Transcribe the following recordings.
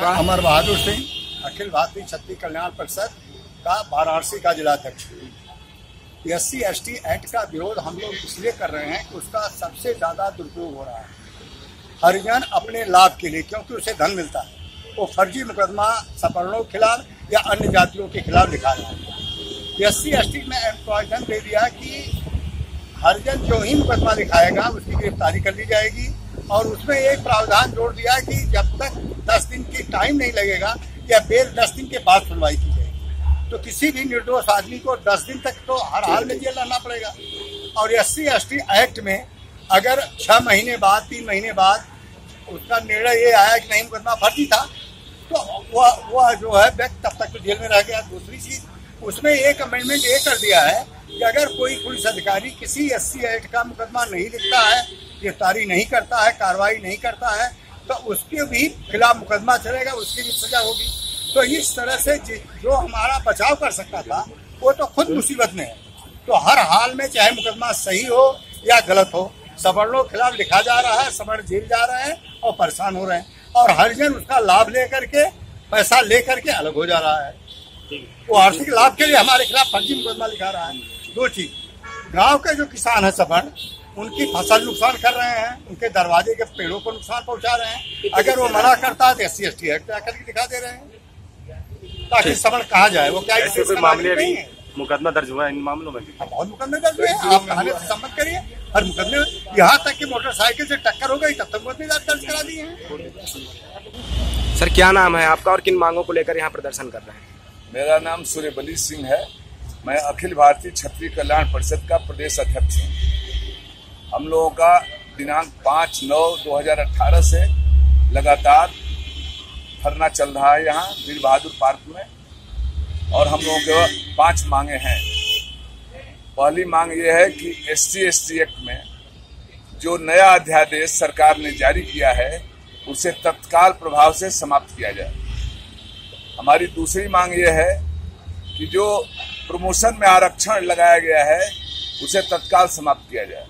अमर बहादुर सिंह, अखिल भारतीय क्षत्रिय कल्याण परिषद का वाराणसी का जिलाध्यक्ष। S C S T act का विरोध हम लोग इसलिए कर रहे हैं कि उसका सबसे ज़्यादा दुरुपयोग हो रहा है। हरिजन अपने लाभ के लिए, क्योंकि उसे धन मिलता है। वो फर्जी मुकदमा सवर्णों के खिलाफ या अन्य जातियों के खिलाफ लिखा रहा है। एस सी एस टी में प्रोविज़न दे दिया कि हरिजन जो ही मुकदमा लिखाएगा, उसकी गिरफ्तारी कर ली जाएगी और उसमें एक प्रावधान जोड़ दिया कि जब तक टाइम नहीं लगेगा या बेल दस दिन के बाद सुनवाई की जाएगी। तो किसी भी निर्दोष आदमी को दस दिन तक तो हर हाल में जेल रहना पड़ेगा। और एस सी एक्ट में अगर छह महीने बाद, तीन महीने बाद उसका निर्णय ये आया कि नहीं, मुकदमा फर्जी था तो वह वह जो है व्यक्ति तब तक तो जेल में रह गया। दूसरी चीज़, उसमें एक अमेंडमेंट ये कर दिया है कि अगर कोई पुलिस अधिकारी किसी एस सी एक्ट का मुकदमा नहीं लिखता है, गिरफ्तारी नहीं करता है, कार्रवाई नहीं करता है तो उसके भी खिलाफ मुकदमा चलेगा, उसकी भी सजा होगी। तो इस तरह से जो हमारा बचाव कर सकता था, वो तो खुद मुसीबत में है। तो हर हाल में चाहे मुकदमा सही हो या गलत हो, सवर्णों के खिलाफ लिखा जा रहा है, सवर्ण जेल जा रहे हैं और परेशान हो रहे हैं। और हरिजन उसका लाभ लेकर के, पैसा लेकर के अलग हो जा रहा है। वो आर्थिक लाभ के लिए हमारे खिलाफ फर्जी मुकदमा लिखा रहा है। दो चीज़, गाँव के जो किसान है सवर्ण उनकी फ़सल नुकसान कर रहे हैं उनके दरवाजे के पेड़ों को नुकसान पहुँचा रहे हैं। अगर वो मना करता है तो S C S T act आकर के दिखा दे रहे हैं। ताकि सवर्ण कहा जाए वो क्या ऐसे कोई मामले अभी मुकदमा दर्ज हुआ है इन मामलों में हाँ, बहुत मुकदमे दर्ज हुए आप थाने से संबंध करिए। हर मुकदमे यहाँ तक कि मोटरसाइकिल से टक्कर हो गई तब तक मुकदमे दर्ज करा दिए हैं। सर क्या नाम है आपका और किन मांगों को लेकर यहाँ प्रदर्शन कर रहे हैं? मेरा नाम सूर्यबली सिंह है। मैं अखिल भारतीय क्षत्रिय कल्याण परिषद का प्रदेश अध्यक्ष हूँ। हम लोगों का दिनांक पाँच नौ 2018 से लगातार धरना चल रहा है यहाँ, वीर बहादुर पार्क में। और हम लोगों के पाँच मांगे हैं। पहली मांग ये है कि एस टी एक्ट में जो नया अध्यादेश सरकार ने जारी किया है, उसे तत्काल प्रभाव से समाप्त किया जाए। हमारी दूसरी मांग ये है कि जो प्रमोशन में आरक्षण लगाया गया है, उसे तत्काल समाप्त किया जाए।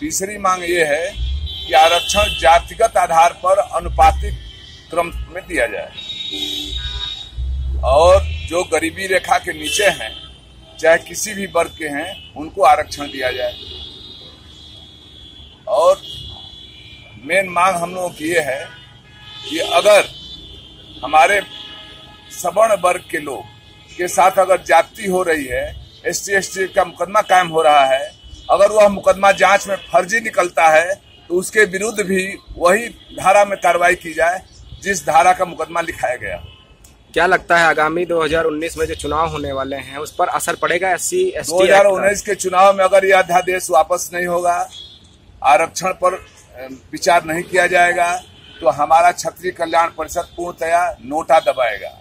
तीसरी मांग ये है कि आरक्षण जातिगत आधार पर अनुपातिक क्रम में दिया जाए। और जो गरीबी रेखा के नीचे हैं, चाहे किसी भी वर्ग के हैं, उनको आरक्षण दिया जाए। और मेन मांग हम लोगों की ये है कि अगर हमारे सवर्ण वर्ग के लोग के साथ अगर जाति हो रही है एस टी का मुकदमा कायम हो रहा है अगर वह मुकदमा जाँच में फर्जी निकलता है तो उसके विरुद्ध भी वही धारा में कार्रवाई की जाए जिस धारा का मुकदमा लिखाया गया। क्या लगता है आगामी 2019 में जो चुनाव होने वाले हैं उस पर असर पड़ेगा एस सी दो हज़ार उन्नीस के चुनाव में अगर यह अध्यादेश वापस नहीं होगा आरक्षण पर विचार नहीं किया जाएगा तो हमारा क्षत्रिय कल्याण परिषद पूर्णतया नोटा दबाएगा।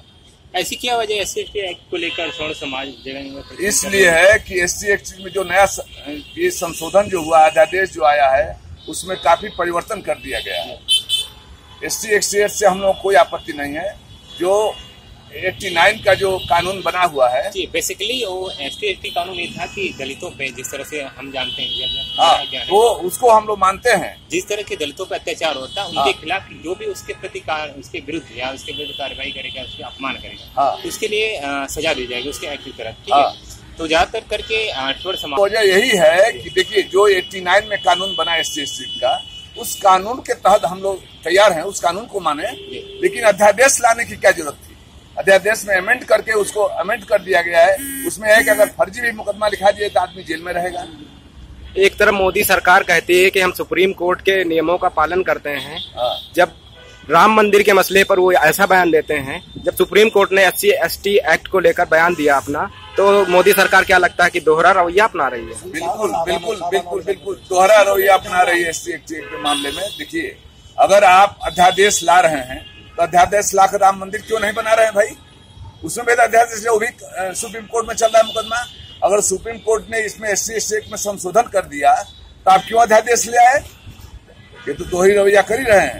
ऐसी क्या वजह एस सी एक्ट को लेकर समाज जगह इसलिए है? कि एस सी एक्ट में जो नया ये संशोधन जो हुआ अध्यादेश जो आया है उसमें काफ़ी परिवर्तन कर दिया गया है। एस सी एक्ट से हम लोग कोई आपत्ति नहीं है। जो 89 का जो कानून बना हुआ है। जी बेसिकली वो एस टी कानून ये था कि दलितों पे जिस तरह से हम जानते हैं हाँ तो उसको हम लोग मानते हैं। जिस तरह के दलितों पे अत्याचार होता है। उनके हाँ, खिलाफ जो भी उसके प्रति उसके विरुद्ध या उसके विरुद्ध कार्रवाई करेगा उसके अपमान करेगा हाँ, उसके लिए आ, सजा दी जाएगी उसके एक्ट की ठीक हाँ, है। तो ज़्यादातर करके वजह यही है कि देखिए जो 89 में कानून बना एस टी का उस कानून के तहत हम लोग तैयार हैं उस कानून को माने। लेकिन अध्यादेश लाने की क्या ज़रूरत थी? अध्यादेश में अमेंड करके उसको अमेंड कर दिया गया है। उसमें है कि अगर फर्जी भी मुकदमा लिखा दिए तो आदमी जेल में रहेगा। एक तरफ़ मोदी सरकार कहती है कि हम सुप्रीम कोर्ट के नियमों का पालन करते हैं। हाँ। जब राम मंदिर के मसले पर वो ऐसा बयान देते हैं जब सुप्रीम कोर्ट ने एस सी एक्ट को लेकर बयान दिया अपना तो मोदी सरकार क्या लगता है कि दोहरा रवैया अपना रही है? बिल्कुल बिल्कुल बिल्कुल बिल्कुल। दोहरा रवैया अपना रही है एस सी एक्ट के मामले में। देखिए अगर आप अध्यादेश ला रहे हैं तो अध्यादेश लाख राम मंदिर क्यों नहीं बना रहे हैं भाई? उसमें भी अध्यादेश वो भी सुप्रीम कोर्ट में चल रहा है मुकदमा। अगर सुप्रीम कोर्ट ने इसमें एस सी में संशोधन कर दिया तो आप क्यों अध्यादेश ले आए? ये तो दो ही रवैया कर ही रहे हैं।